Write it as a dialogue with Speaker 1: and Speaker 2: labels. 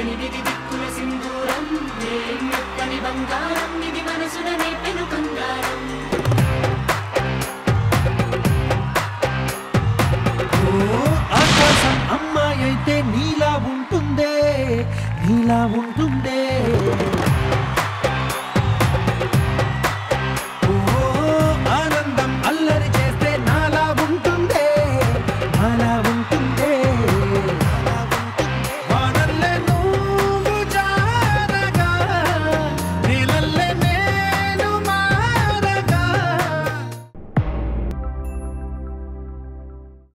Speaker 1: ఎనిమిది దిక్కుల సింధూరం ఏం మెత్తని బంగారం ఇది మనసున నేపెను బంగారం
Speaker 2: ఆకాశం అమ్మాయి అయితే నీలా ఉంటుందే నీలా ఉంటుందే.